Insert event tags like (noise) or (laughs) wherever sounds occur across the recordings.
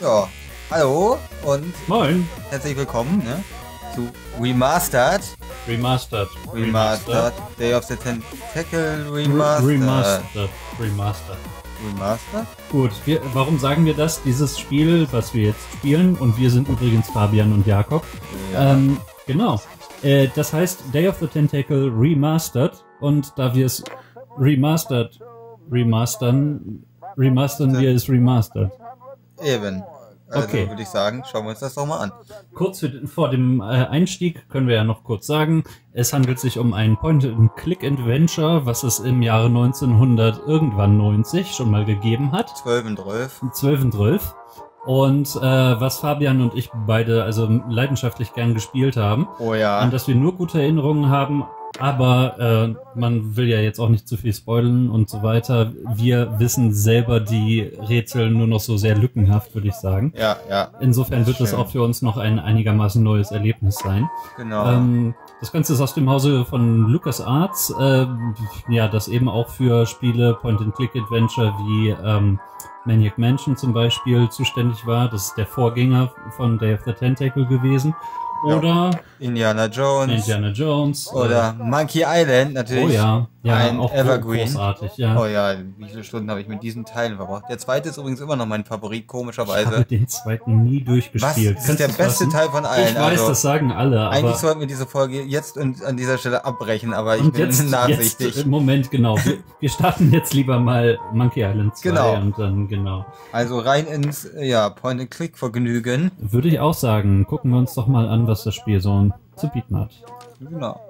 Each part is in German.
Ja, hallo und Moin. herzlich willkommen ne, zu Remastered. Remastered. Remastered. Day of the Tentacle Remastered. Remastered. Remastered. Remastered. Gut, wir, warum sagen wir das? Dieses Spiel, was wir jetzt spielen, und wir sind übrigens Fabian und Jakob. Ja. Ähm, genau. Äh, das heißt Day of the Tentacle Remastered. Und da wir es Remastered remastern, remastern wir es Remastered. Eben. Also Okay. würde ich sagen, schauen wir uns das doch mal an. Kurz für, vor dem äh, Einstieg können wir ja noch kurz sagen, es handelt sich um ein Point-and-Click-Adventure, was es im Jahre 1900 irgendwann 90 schon mal gegeben hat. 12 und 12. 12 und 12. Und äh, was Fabian und ich beide also leidenschaftlich gern gespielt haben. Oh ja. An das wir nur gute Erinnerungen haben, aber äh, man will ja jetzt auch nicht zu viel spoilen und so weiter. Wir wissen selber die Rätsel nur noch so sehr lückenhaft, würde ich sagen. Ja, ja, Insofern wird es Schön. auch für uns noch ein einigermaßen neues Erlebnis sein. genau. Ähm, das Ganze ist aus dem Hause von LucasArts, äh, ja, das eben auch für Spiele Point-and-Click-Adventure wie ähm, Maniac Mansion zum Beispiel zuständig war. Das ist der Vorgänger von Day of the Tentacle gewesen. Oder Indiana Jones. Indiana Jones. Oder Monkey Island natürlich. Oh ja, ja, ein auch Evergreen. großartig, ja. Oh ja, wie viele Stunden habe ich mit diesen Teilen verbracht? Der zweite ist übrigens immer noch mein Favorit, Ich komischerweise. habe den zweiten nie Was? durchgespielt. Das ist der Kannst beste? Teil von allen. Ich weiß, also, das sagen alle, eigentlich sollten wir diese Folge jetzt und an dieser Stelle abbrechen, aber ich bin jetzt, nachsichtig. jetzt, Moment, genau. Wir, wir starten jetzt lieber mal Monkey Island 2 Genau. und dann, genau. Also rein ins ja, Point-and-Click-Vergnügen. Würde ich auch sagen, gucken wir uns doch mal an, was das Spiel so zu bieten hat. Genau.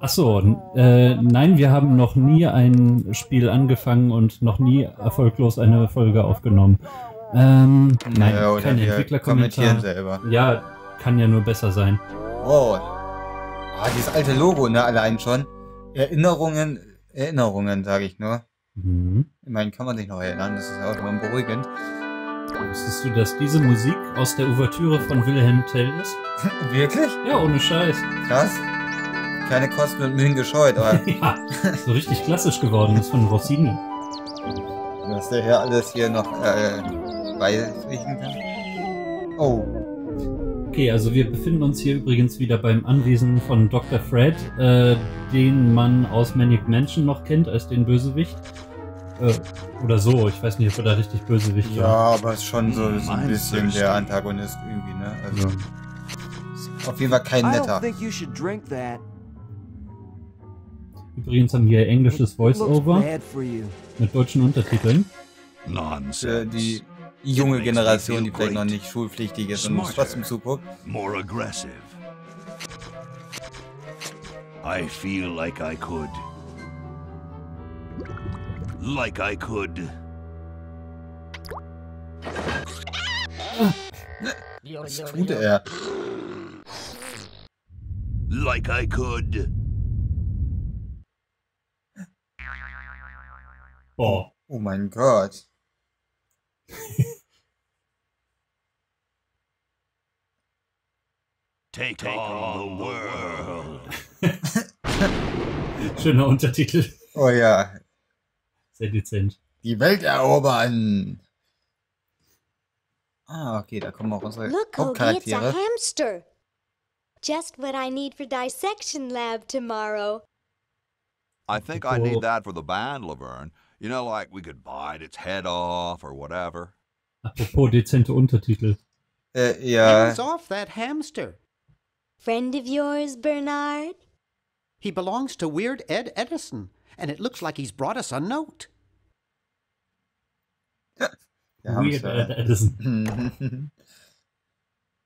Ach so, n- äh, nein, wir haben noch nie ein Spiel angefangen und noch nie erfolglos eine Folge aufgenommen. Ähm, nein, Ja, oder kein Entwicklerkommentar. selber. Ja, kann ja nur besser sein. Oh. Ah, dieses alte Logo, ne, allein schon. Erinnerungen, Erinnerungen, sage ich nur. Mhm. Ich meine, kann man sich noch erinnern, das ist ja auch schon mal beruhigend. Wusstest du, dass diese Musik aus der Ouvertüre von Wilhelm Tell ist? (laughs) Wirklich? Ja, ohne Scheiß. Krass. Keine Kosten und Mühen gescheut, aber (laughs) ja, so richtig klassisch geworden ist von Rossini. was der hier alles hier noch äh, beirichten kann. Oh, Okay, also wir befinden uns hier übrigens wieder beim Anwesen von Dr. Fred, äh, den man aus Manic Mansion noch kennt als den Bösewicht. Äh, oder so, ich weiß nicht, ob er da richtig Bösewicht ja, war. aber ist schon so, so ein bisschen der Antagonist irgendwie, ne? Also, ist auf jeden Fall kein netter. Übrigens haben wir englisches Voice-Over mit deutschen Untertiteln. Nonsense. die junge Generation, die vielleicht noch nicht schulpflichtig ist und trotzdem zuguckt. More aggressive. I feel like I could. Like I could. Was tut er? Like I could. Boah. Oh mein Gott. (laughs) Take, on the world. (laughs) Schöner Untertitel. Oh ja. Sehr dezent. Die Welt erobern. Ah, okay, da kommen auch unsere Look, Ogie, it's a Hauptcharaktere. hamster. Just what I need for dissection lab tomorrow. I think I need that for the band, Laverne. You know, like we could bite its head off or whatever. Apropos dezente Untertitel. Äh, ja. Hands off that hamster. Friend of yours, Bernard? He belongs to Weird Ed Edison, and it looks like he's brought us a note. (laughs) der Weird Hamster. Ed Edison.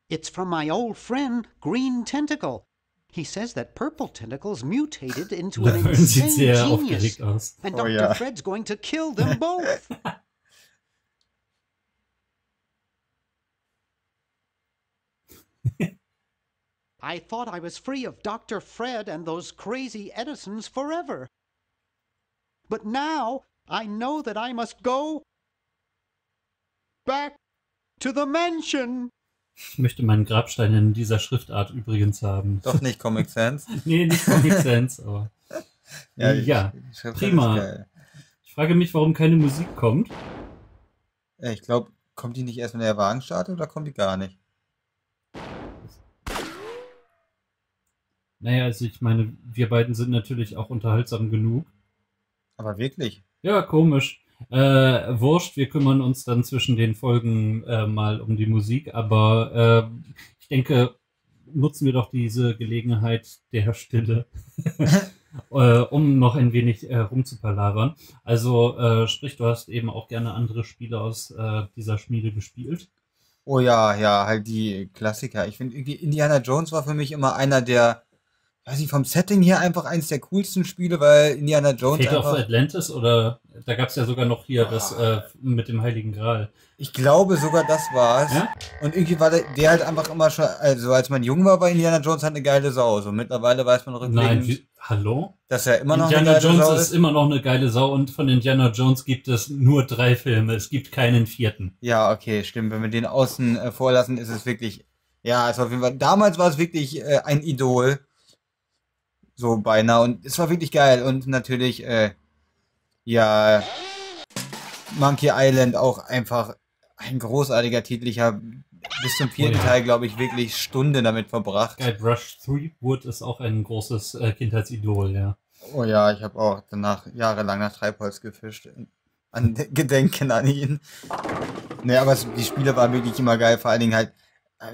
It's from my old friend, Green Tentacle. He says that purple tentacles mutated into an (laughs) Laverne insane genius. aufgeregt aus. And Oh, Dr. yeah. Fred's going to kill (laughs) them both. I thought I was free of Dr. Fred and those crazy Edisons forever. But now I know that I must go back to the mansion. Ich möchte meinen Grabstein in dieser Schriftart übrigens haben. Doch nicht Comic Sans. (laughs) Nee, nicht Comic Sans, aber. (laughs) Ja, die- Ja, die Schrift prima. Ich frage mich, warum keine Musik kommt. Ja, ich glaube, Kommt die nicht erst, wenn der Wagen startet oder kommt die gar nicht? Naja, also ich meine, wir beiden sind natürlich auch unterhaltsam genug. Aber wirklich. Ja, komisch. Äh, wurscht, wir kümmern uns dann zwischen den Folgen äh, mal um die Musik, aber äh, ich denke, nutzen wir doch diese Gelegenheit der Stille, (laughs) äh, um noch ein wenig äh, rumzupalavern. Also, äh, sprich, du hast eben auch gerne andere Spiele aus äh, dieser Schmiede gespielt. Oh ja, ja, halt die Klassiker. Ich finde Indiana Jones war für mich immer einer der, weiß nicht, vom Setting her einfach eins der coolsten Spiele, weil Indiana Jones Fate of Atlantis oder da gab es ja sogar noch hier das äh, mit dem Heiligen Gral. ich glaube sogar das war's. Ja? Und irgendwie war der, der halt einfach immer schon, also als man jung war, war Indiana Jones halt eine geile Sau. So mittlerweile weiß man rückblickend, Nein, wie, hallo? dass er immer noch Indiana eine geile Jones Sau ist ist. immer noch eine geile Sau und von Indiana Jones gibt es nur drei Filme. Es gibt keinen vierten. Ja, okay, stimmt. Wenn wir den außen äh, vorlassen, ist es wirklich, ja, war auf jeden Fall, damals war es wirklich äh, ein Idol. So beinahe. Und es war wirklich geil. Und natürlich, äh, ja, Monkey Island auch einfach ein großartiger Titel. Ich habe bis zum vierten Oh ja. Teil, glaube ich, wirklich Stunden damit verbracht. Guide Rush 3 Wood ist auch ein großes äh, Kindheitsidol, ja. Oh ja, ich habe auch danach jahrelang nach Treibholz gefischt. An Gedenken an ihn. Nee, aber es, die Spiele waren wirklich immer geil. Vor allen Dingen halt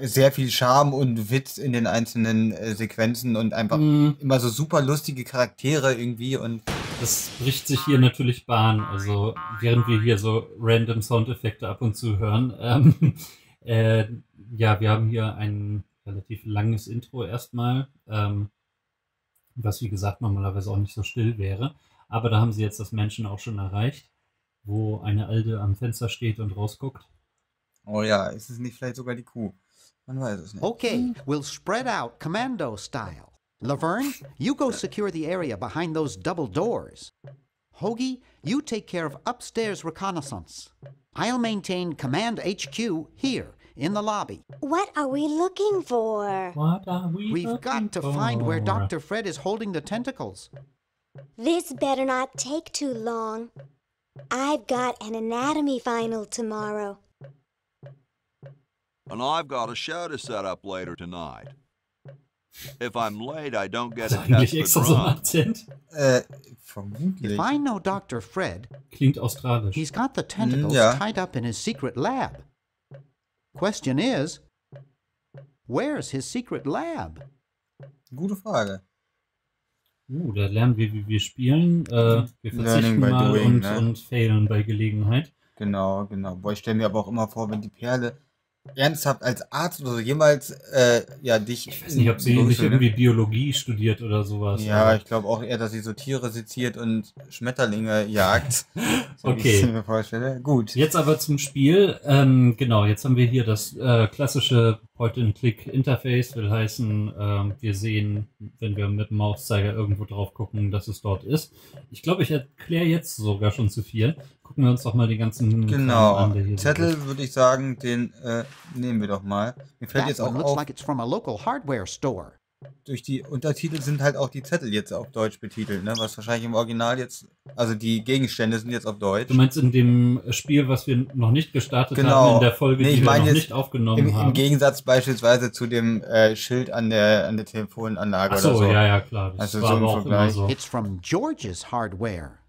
sehr viel Charme und Witz in den einzelnen äh, Sequenzen und einfach Mm, immer so super lustige Charaktere irgendwie und Das bricht sich hier natürlich Bahn. Also während wir hier so random Soundeffekte ab und zu hören. Ähm, (laughs) äh, ja, wir haben hier ein relativ langes Intro erstmal, ähm, was wie gesagt normalerweise auch nicht so still wäre. Aber da haben sie jetzt das Menschen auch schon erreicht, wo eine Alte am Fenster steht und rausguckt. Oh ja, ist es nicht vielleicht sogar die Kuh? Man weiß es nicht. Okay, we'll spread out commando style. Laverne, you go secure the area behind those double doors. Hoagie, you take care of upstairs reconnaissance. I'll maintain Command HQ here in the lobby. What are we looking for? What are we We've looking got to find where? Dr. Fred is holding the tentacles. This better not take too long. I've got an anatomy final tomorrow. And I've got a show to set up later tonight. If I'm late, I don't get a test extra for so. Akzent. Äh, vermutlich. If I know Dr. Fred, Klingt australisch. he's got the tentacles yeah. tied up in his secret lab. Question is, where's his secret lab? Gute Frage. Uh, da lernen wir, wie wir spielen. Äh, wir Learning verzichten by mal doing, und, ne? und failen bei Gelegenheit. Genau, genau. Boah, ich stelle mir aber auch immer vor, wenn die Perle ernsthaft als Arzt oder so jemals, äh, ja, dich. Ich weiß nicht, ob sie nicht irgendwie Biologie studiert oder sowas. Ja, aber- ich glaube auch eher, dass sie so Tiere seziert und Schmetterlinge jagt. (laughs) So Okay. mir vorstelle. Gut. Jetzt aber zum Spiel. Ähm, genau, jetzt haben wir hier das äh, klassische Point-and-Click-Interface. Will heißen, ähm, wir sehen, wenn wir mit dem Mauszeiger irgendwo drauf gucken, dass es dort ist. Ich glaube, ich erkläre jetzt sogar schon zu viel. Gucken wir uns doch mal die ganzen Genau. an, der hier so Zettel würde ich sagen, den äh, nehmen wir doch mal. Mir fällt That jetzt auch auf, like it's from a local hardware store. Durch die Untertitel sind halt auch die Zettel jetzt auf Deutsch betitelt, ne? Was wahrscheinlich im Original jetzt, also die Gegenstände sind jetzt auf Deutsch. Du meinst in dem Spiel, was wir noch nicht gestartet Genau. haben, in der Folge, Nee, die wir noch nicht aufgenommen Im, Im haben? Gegensatz beispielsweise zu dem äh, Schild an der, an der Telefonanlage Ach so, oder so. ja, ja, klar. Das Also war so im aber auch immer Vergleich. so. It's from George's hardware.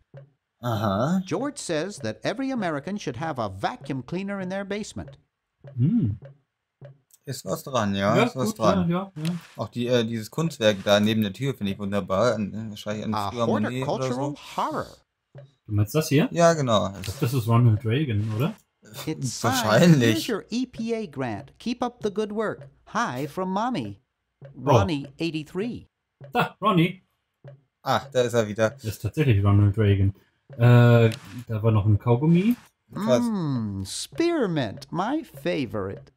Aha. George says that every American should have a vacuum cleaner in their basement. Hm. Ist was dran, ja, ist was gut, dran. ja, ja, ja. Auch die, äh, dieses Kunstwerk da neben der Tür finde ich wunderbar. Äh, wahrscheinlich ein A früher Monet oder so. horror. Du meinst das hier? Ja, genau. Das ist Ronald Reagan, oder? It's signed, Wahrscheinlich. Here's your EPA grant. Keep up the good work. Hi from Mommy. Ronnie, 83. Da, Ronnie. Ah, da ist er wieder. Das ist tatsächlich Ronald Reagan. Äh, da war noch ein Kaugummi. Krass. Mmm, spearmint, my favorite.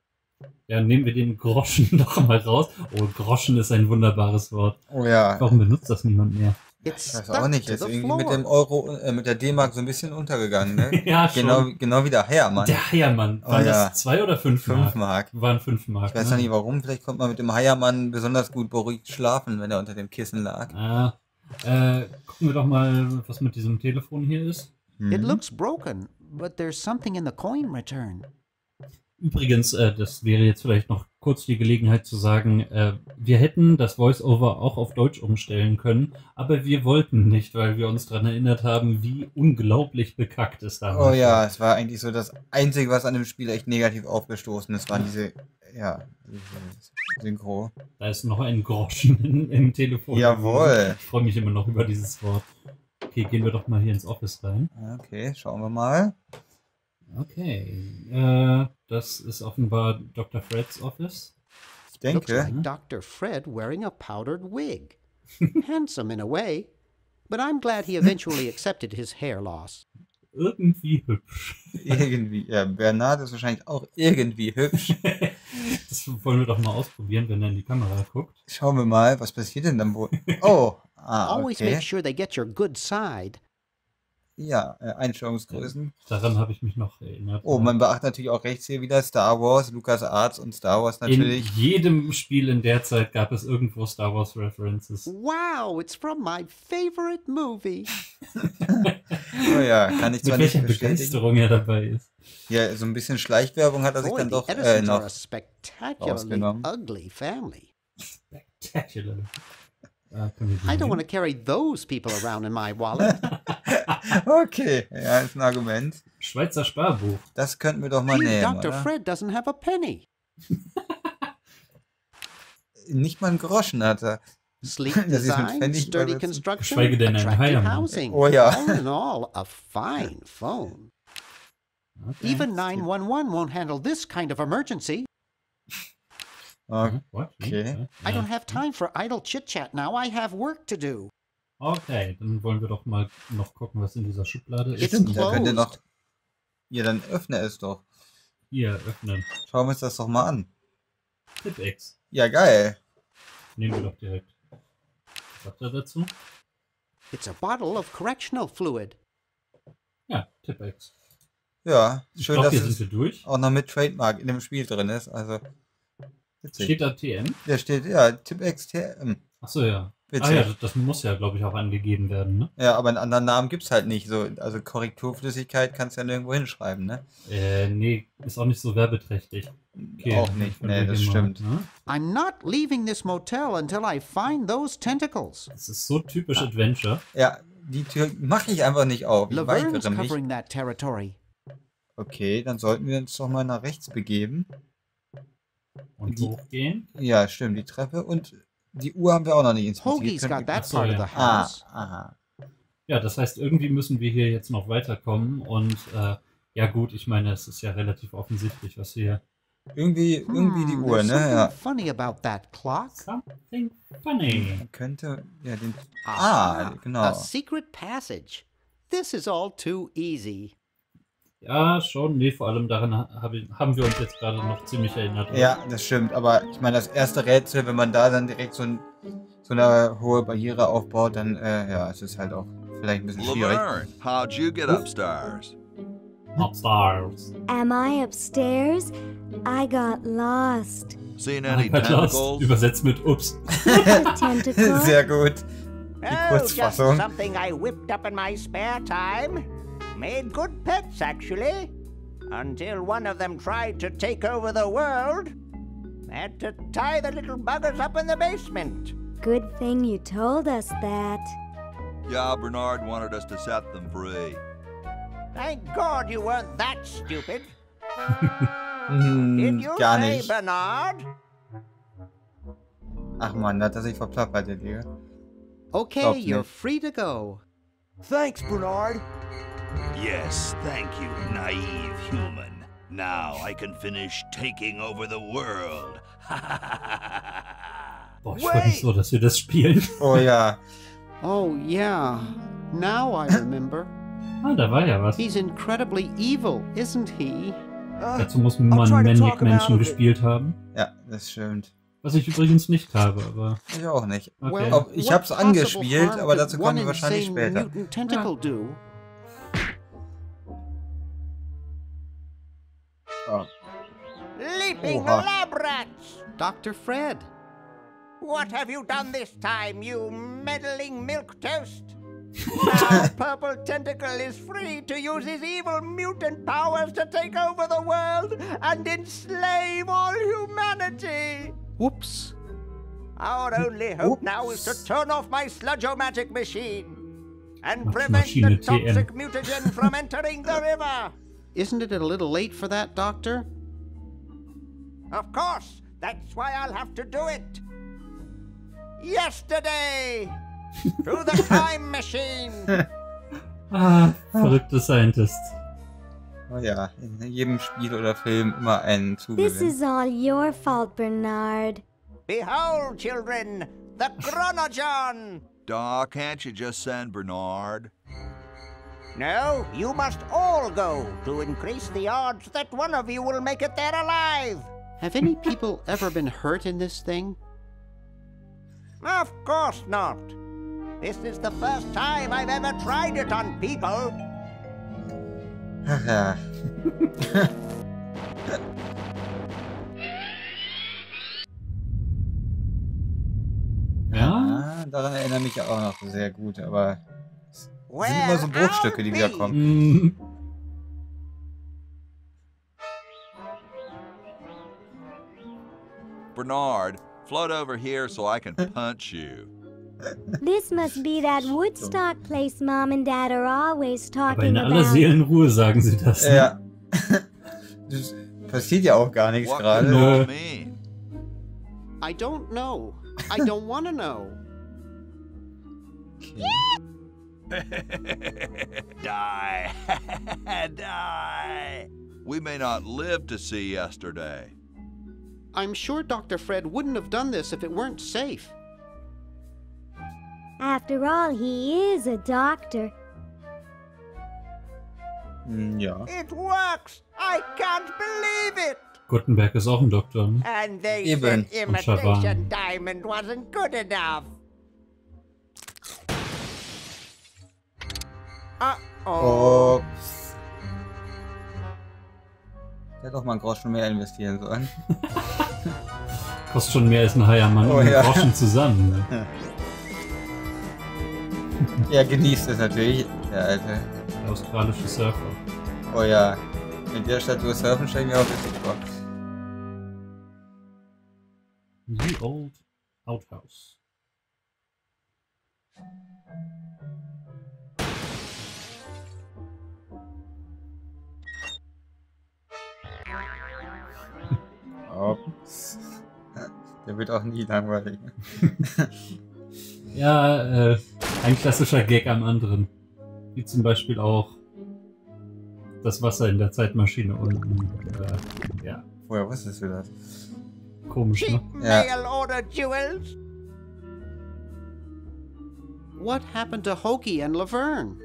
Ja, nehmen wir den Groschen (laughs) doch mal raus. Oh, Groschen ist ein wunderbares Wort. Oh ja. Warum benutzt das niemand mehr? It's Ich weiß auch nicht, the irgendwie mit dem floor. Euro, äh, mit der D-Mark so ein bisschen untergegangen, ne? (laughs) ja, schon. genau, genau wie der Heiermann. Der Heiermann. Oh, Waren ja. das zwei oder fünf, Fünf Mark? Mark. Waren fünf Mark. Ich weiß ne? ja nicht warum, vielleicht konnte man mit dem Heiermann besonders gut beruhigt schlafen, wenn er unter dem Kissen lag. Ah, äh, gucken wir doch mal, was mit diesem Telefon hier ist. It looks broken, but there's something in the coin return. Übrigens, äh, das wäre jetzt vielleicht noch kurz die Gelegenheit zu sagen, äh, wir hätten das Voice-Over auch auf Deutsch umstellen können, aber wir wollten nicht, weil wir uns daran erinnert haben, wie unglaublich bekackt es damals Oh ja, es war eigentlich so das Einzige, was an dem Spiel echt negativ aufgestoßen ist, waren diese, ja, diese Synchro. Da ist noch ein Groschen im Telefon. Jawohl. Ich freue mich immer noch über dieses Wort. Okay, gehen wir doch mal hier ins Office rein. Okay, schauen wir mal. Okay, äh, das ist offenbar Dr. Freds Office. Ich Looks denke, like Dr. Fred wearing a powdered wig. (laughs) Handsome in a way, but I'm glad he eventually accepted his hair loss. Irgendwie hübsch. (laughs) irgendwie, ja, Bernhard ist wahrscheinlich auch irgendwie hübsch. (laughs) Das wollen wir doch mal ausprobieren, wenn er in die Kamera guckt. Schauen wir mal, was passiert denn dann wohl? Oh, ah, Always okay. make sure they get your good side. Ja, äh, Einstellungsgrößen. Daran habe ich mich noch erinnert. Oh, man beachtet natürlich auch rechts hier wieder Star Wars, Lucas Arts und Star Wars natürlich. In jedem Spiel in der Zeit gab es irgendwo Star Wars References. Wow, it's from my favorite movie. Oh ja, kann ich Mit zwar nicht welcher bestätigen. Begeisterung er dabei ist. Ja, so ein bisschen Schleichwerbung hat er sich Boy, dann doch äh, noch. a spectacularly rausgenommen. ugly family. Spectacular. I don't want to carry those people around in my wallet. (laughs) Okay, ja, ist ein Argument. Schweizer Sparbuch. Das könnten wir doch mal Dear nehmen, Dr. oder? Fred doesn't have a penny. (laughs) Nicht mal einen Groschen hat er. Sleek (laughs) Das ist ein design, sturdy construction, Geschweige denn ein attractive housing. Oh ja. All in all, a fine phone. Okay. Even 911 won't handle this kind of emergency. Mhm, what? Okay. I Ja. don't have time for idle chit chat now. I have work to do. Okay, dann wollen wir doch mal noch gucken, was in dieser Schublade ist. It's Stimmt, da könnt ihr closed. noch. Ja, dann öffne es doch. Hier, öffnen. Schauen wir uns das doch mal an. Tipp-X. Ja, geil. Nehmen wir doch direkt. Was sagt er dazu? It's a bottle of correctional fluid. Ja, Tipp-X. Ja, Ich schön, glaube, dass es auch noch mit Trademark in dem Spiel drin ist. Also, witzig. Steht da TM? Der steht, ja, Tipp XTM. Achso, ja. Witzig. Ah ja, das- das muss ja, glaube ich, auch angegeben werden, ne? Ja, aber einen anderen Namen gibt's halt nicht. So, also Korrekturflüssigkeit kannst du ja nirgendwo hinschreiben, ne? Äh, nee, ist auch nicht so werbeträchtig. Okay, auch nicht, nee, das stimmt. Mal, ne? I'm not leaving this motel until I find those tentacles. Das ist so typisch Adventure. Ja, die Tür mache ich einfach nicht auf. Ich weigere mich. covering that territory. Okay, dann sollten wir uns doch mal nach rechts begeben. Und Die- hochgehen. Ja, stimmt, die Treppe und die Uhr haben wir auch noch nicht inspiziert. Hoagie's got that part of Ah, aha. Ja, das heißt, irgendwie müssen wir hier jetzt noch weiterkommen und äh, ja gut, ich meine, es ist ja relativ offensichtlich, was hier Irgendwie, irgendwie die Hmm, Uhr, ne? something Ja. funny about that clock. something funny. Man könnte, ja, den. Ah, genau. A secret passage. This is all too easy. Ja, schon. Nee, vor allem daran haben wir uns jetzt gerade noch ziemlich erinnert. oder? Ja, das stimmt. Aber ich meine, das erste Rätsel, wenn man da dann direkt so, ein, so eine hohe Barriere aufbaut, dann, äh, ja, es ist halt auch vielleicht ein bisschen schwierig. Laverne, how'd you get upstairs? Upstairs. Am I upstairs? I got lost. Seen any tentacles? Übersetzt mit Ups. (laughs) (laughs) Sehr gut. Oh, just Kurzfassung. something I whipped up in my spare time. Made good pets, actually. Until one of them tried to take over the world. Had to tie the little buggers up in the basement. Good thing you told us that. Yeah, Bernard wanted us to set them free. Thank God you weren't that stupid. (laughs) Hm, Did you gar say, nicht. Bernard? Ach man, da hat er sich verplappert, der Digga. Okay, Stop you're me. free to go. Thanks, Bernard. Yes, thank you, naive human. Now I can finish taking over the world. (laughs) Boah, ich freue mich so, dass wir das spielen. Oh ja. (laughs) Oh, yeah. Now I remember. Ah, da war ja was. He's incredibly evil, isn't he? Uh, Dazu muss I'll man try to Manic talk him out Menschen gespielt haben. Ja, das stimmt. Was ich übrigens nicht habe, aber Ich auch nicht. okay. Well, ich what hab's possible angespielt, harm aber dazu kommen one wir wahrscheinlich später. Mutant tentacle do? Oh. Leaping Oha. lab rats! Dr. Fred. What have you done this time, you meddling milk toast? (laughs) now Purple Tentacle is free to use his evil mutant powers to take over the world and enslave all humanity. Whoops. Our only hope now is to turn off my sludge-o-magic machine and prevent the toxic mutagen from entering the river. Isn't it a little late for that, Doctor? Of course, that's why I'll have to do it. Yesterday, (laughs) through the time machine. (laughs) Ah, verrückte Scientist. Oh ja, in jedem Spiel oder Film immer einen This is all your fault, Bernard. Behold, children, the Chronogon. Doc, can't you just send Bernard? No, you must all go to increase the odds that one of you will make it there alive. Have any people ever been hurt in this thing? Of course not. This is the first time I've ever tried it on people. Ach (laughs) ja. Ja? Daran erinnere ich mich auch noch sehr gut, aber es sind immer so Bruchstücke, die I'll wieder be. kommen. Hm, Bernard, float over here so I can punch you. This must be that Woodstock place Mom and Dad are always aber talking in aller about. Seelenruhe sagen sie das. ne? Ja. (laughs) Das passiert ja auch gar nichts What gerade. mean? I don't know. I don't want to know. (laughs) (laughs) Die. (laughs) Die. We may not live to see yesterday. I'm sure Dr. Fred wouldn't have done this if it weren't safe. After all, he is a doctor. Hm, Ja. It works! I can't believe it! Gutenberg is auch ein Doktor. Ne? And they Eben. said imitation diamond wasn't good enough. Uh-oh. Ups. Ich hätte doch mal einen Groschen mehr investieren sollen. (laughs) Kostet schon mehr als ein Heiermann Oh und ja. Groschen zusammen. Ne? Er genießt es natürlich, der Alte. Der australische Surfer. Oh ja. In der Statue surfen stelle ich mir auch richtig vor. The Old Outhouse. Ups. (laughs) Der wird auch nie langweilig. (laughs) Ja, äh, ein klassischer Gag am anderen. Wie zum Beispiel auch das Wasser in der Zeitmaschine unten. Äh, ja, Woher wusstest du das? komisch, ne? Ja. order jewels. What happened to Hoagie and Laverne?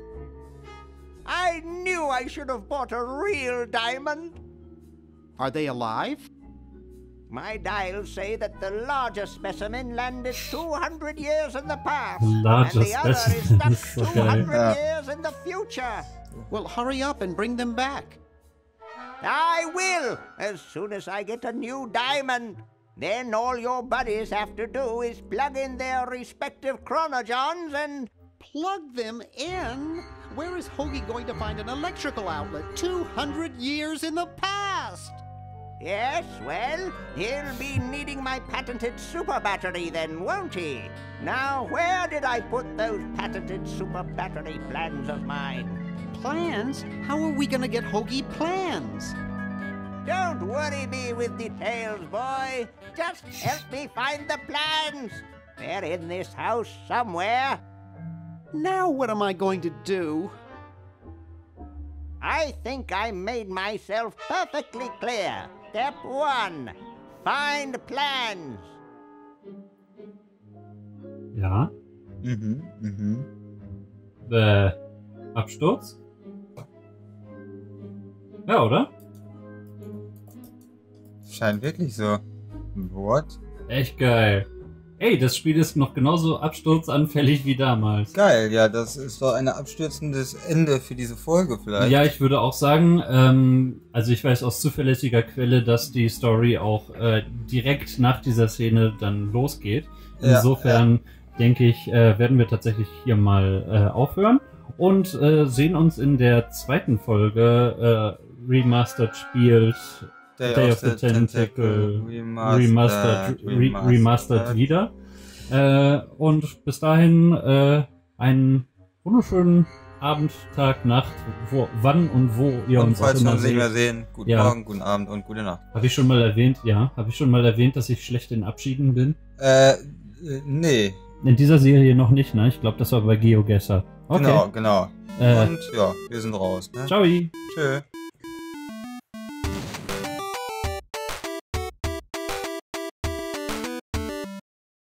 I knew I should have bought a real diamond. Are they alive? My dials say that the larger specimen landed 200 years in the past, Larger and the other is stuck (laughs) 200 Ja. Uh, years in the future. Well, hurry up and bring them back. I will, as soon as I get a new diamond. Then all your buddies have to do is plug in their respective chronogons and. Plug them in? Where is Hoagie going to find an electrical outlet 200 years in the past? Yes, well, he'll be needing my patented super battery then, won't he? Now, where did I put those patented super battery plans of mine? Plans? How are we going to get Hoagie plans? Don't worry me with details, boy. Just help me find the plans. They're in this house somewhere. Now, what am I going to do? I think I made myself perfectly clear. Step one find plans. Ja. Mhm, mhm. Äh, Absturz? Ja, oder? Scheint wirklich so. What? Echt geil. Ey, das Spiel ist noch genauso absturzanfällig wie damals. Geil, ja, das ist doch ein abstürzendes Ende für diese Folge vielleicht. Ja, ich würde auch sagen, ähm, also ich weiß aus zuverlässiger Quelle, dass die Story auch äh, direkt nach dieser Szene dann losgeht. Ja, Insofern denke ich, äh, werden wir tatsächlich hier mal äh, aufhören und äh, sehen uns in der zweiten Folge äh, Remastered spielt Day, of the, Tentacle, Remastered, Re Remastered wieder. Äh, und bis dahin äh, einen wunderschönen Abend, Tag, Nacht, wo, wann und wo ihr Und uns falls wir uns nicht mehr sehen, guten Ja. Morgen, guten Abend und gute Nacht. Habe ich schon mal erwähnt, ja. Habe ich schon mal erwähnt, dass ich schlecht in Abschieden bin? Äh, äh, nee. In dieser Serie noch nicht, ne? Ich glaube, das war bei GeoGuessr. Okay. Genau, genau. Äh, Und ja, wir sind raus. Ne? ciao. Tschö.